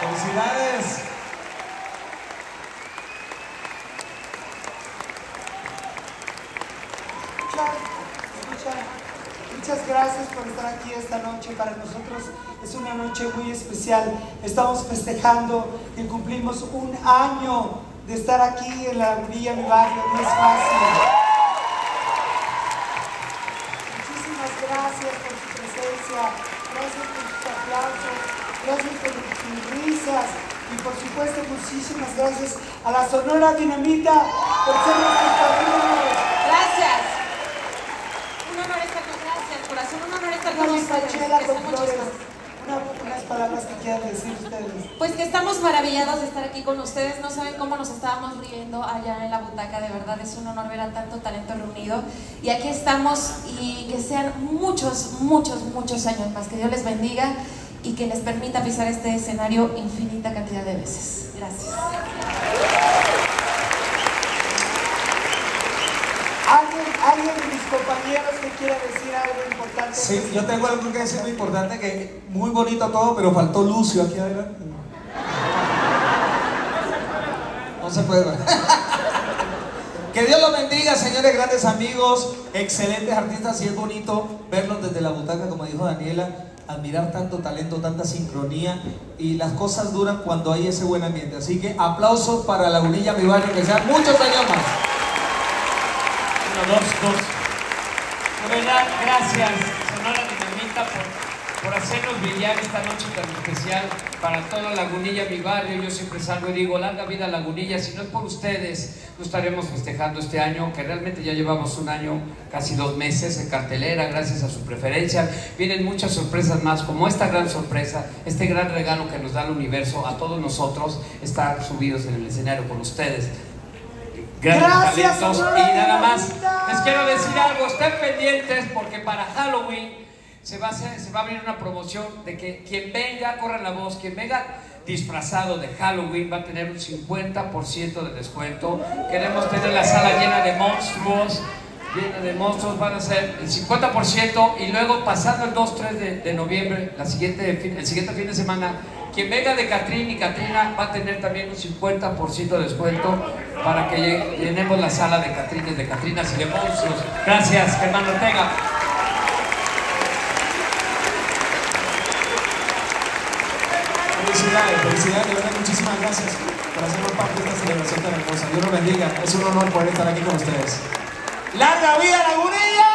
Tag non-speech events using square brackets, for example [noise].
¡Felicidades! Muchas gracias por estar aquí esta noche. Para nosotros es una noche muy especial. Estamos festejando que cumplimos un año de estar aquí en la orilla mi barrio. No es fácil. Muchísimas gracias por su presencia. Gracias por sus aplausos. Gracias por sus risas. Y por supuesto, muchísimas gracias a la Sonora Dinamita por ser nuestros padrinos. Gracias. Un honor estar con gracias, corazón. Un honor estar con ustedes. Una- unas palabras que quieran decir ustedes. Pues que estamos maravillados de estar aquí con ustedes. No saben cómo nos estábamos riendo allá en la butaca. De verdad es un honor ver a tanto talento reunido. Y aquí estamos y que sean muchos, muchos, muchos años más. Que Dios les bendiga y que les permita pisar este escenario infinita cantidad de veces. Gracias. ¿Alguien, alguien de mis compañeros que quiera decir algo importante? Sí, yo tengo algo que decir muy importante, que muy bonito todo, pero faltó Lucio aquí adelante. No se puede ver. [laughs] Que Dios los bendiga, señores, grandes amigos, excelentes artistas, y es bonito verlos desde la butaca, como dijo Daniela, admirar tanto talento, tanta sincronía, y las cosas duran cuando hay ese buen ambiente. Así que aplausos para Lagunilla, mi barrio, que sean muchos años más. Uno, dos, dos. Gracias, Sonora Dinamita, por, por hacernos brillar esta noche tan especial para toda Lagunilla, mi barrio. Yo siempre salgo y digo, larga vida Lagunilla. Si no es por ustedes, no estaremos festejando este año, que realmente ya llevamos un año, casi dos meses en cartelera, gracias a su preferencia. Vienen muchas sorpresas más, como esta gran sorpresa, este gran regalo que nos da el universo a todos nosotros, estar subidos en el escenario con ustedes grandes Gracias, talentos y nada más les quiero decir algo estén pendientes porque para Halloween se va a hacer, abrir una promoción de que quien venga corran la voz quien venga disfrazado de Halloween va a tener un 50% de descuento queremos tener la sala llena de monstruos llena de monstruos van a ser el 50% y luego pasando el 2-3 de, noviembre la siguiente, el siguiente fin de semana quien venga de Catrín y Catrina va a tener también un 50% de descuento para que lle- llenemos la sala de Catrines, de Catrinas y de monstruos. Gracias, Germán Ortega. Felicidades, felicidades, de verdad, muchísimas gracias por hacernos parte de esta celebración tan hermosa. Dios los bendiga, es un honor poder estar aquí con ustedes. ¡Larga vida, Lagunilla!